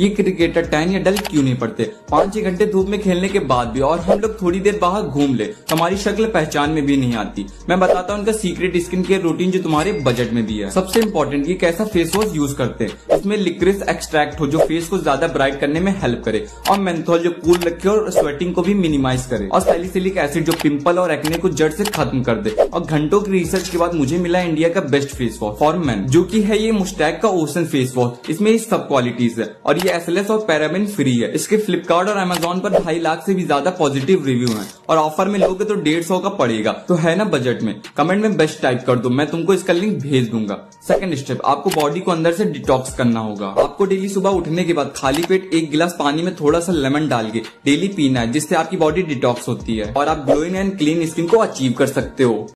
ये cricketer tan या डल क्यों नहीं पड़ते? पाँच छह घंटे धूप में खेलने के बाद भी और हम लोग थोड़ी देर बाहर घूम ले। हमारी शक्ल पहचान में भी नहीं आती। मैं बताता हूँ उनका सीक्रेट स्किन केयर रूटीन जो तुम्हारे बजट में भी है। सबसे इंपॉर्टेंट ये कैसा फेस वॉश यूज़ करते हैं। इसमें लिक्रिस एक्सट्रैक्ट हो जो फेस को ज़्यादा ब्राइट करने में हेल्प करे और मेंथोल जो कूल रखे और स्वेटिंग को भी मिनिमाइज करे। और सैलिसिलिक एसिड जो पिंपल और एक्ने को जड़ से खत्म कर दे। और घंटों की रिसर्च के बाद मुझे मिला इंडिया का best face wash for man जो की है ये मुस्टैक का ओशन फेस वॉश इसमें सब क्वालिटीज है। और ये एस और पैराबिन फ्री है। इसके फ्लिपकार्ट और अमेजोन पर ढाई लाख से भी ज़्यादा पॉजिटिव रिव्यू है। और ऑफ़र में लोगे तो डेढ़ सौ का पड़ेगा। तो है ना बजट में? कमेंट में बेस्ट टाइप कर दो। मैं तुमको इसका लिंक भेज दूँगा। सेकंड स्टेप आपको बॉडी को अंदर से डिटॉक्स करना होगा। आपको डेली सुबह उठने के बाद खाली पेट एक गिलास पानी में थोड़ा सा लेमन डाल के डेली पीना है, जिससे आपकी बॉडी डिटॉक्स होती है। और आप ग्लोइंग एंड क्लीन स्किन को अचीव कर सकते हो।